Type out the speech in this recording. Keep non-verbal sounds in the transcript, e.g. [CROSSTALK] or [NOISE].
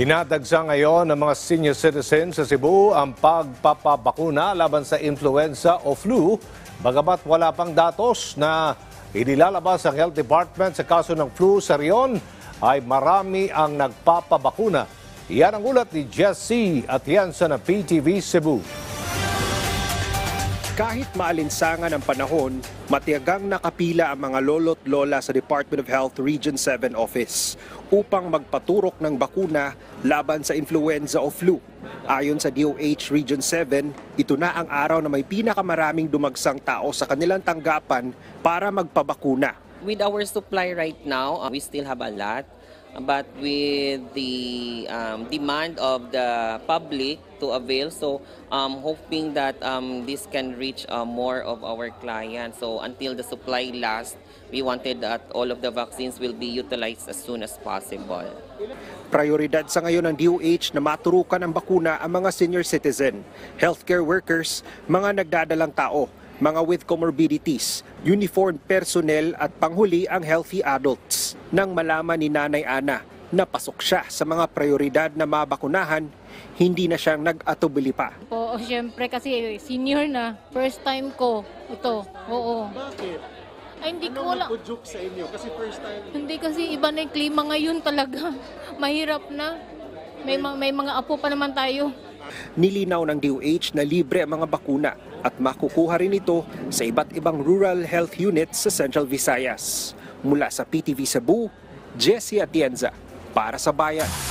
Dinadagsa ngayon ng mga senior citizens sa Cebu ang pagpapabakuna laban sa influenza o flu, bagamat wala pang datos na inilalabas ang Health Department sa kaso ng flu sa Rion, ay marami ang nagpapabakuna. Yan ang ulat ni Jesse Atienza ng PTV Cebu. Kahit maalinsangan ang panahon, matiyagang nakapila ang mga lolo't lola sa Department of Health Region 7 Office upang magpaturok ng bakuna laban sa influenza o flu. Ayon sa DOH Region 7, ito na ang araw na may pinakamaraming dumagsang tao sa kanilang tanggapan para magpabakuna. With our supply right now, uh, we still have a lot. But with the um, demand of the public to avail, so um, hoping that um, this can reach uh, more of our clients. So until the supply lasts, we wanted that all of the vaccines will be utilized as soon as possible. Prioridad sa ngayon ng DOH na maturukan ng bakuna ang mga senior citizen, healthcare workers, mga nagdadalang tao, mga with comorbidities, uniformed personnel at panghuli ang healthy adults. Nang malaman ni Nanay Ana na pasok siya sa mga prioridad na mabakunahan, hindi na siyang nag-atubili pa. Po, syempre kasi senior na. First time ko. Ito. Oo. Bakit? Ay, hindi ko Anong wala. sa inyo? Kasi first time, Hindi kasi iba na yung klima ngayon talaga. [LAUGHS] Mahirap na. May, ma- may mga apo pa naman tayo. Nilinaw ng DOH na libre ang mga bakuna at makukuha rin ito sa iba't ibang rural health units sa Central Visayas. Mula sa PTV Cebu, Jesse Atienza para sa Bayan.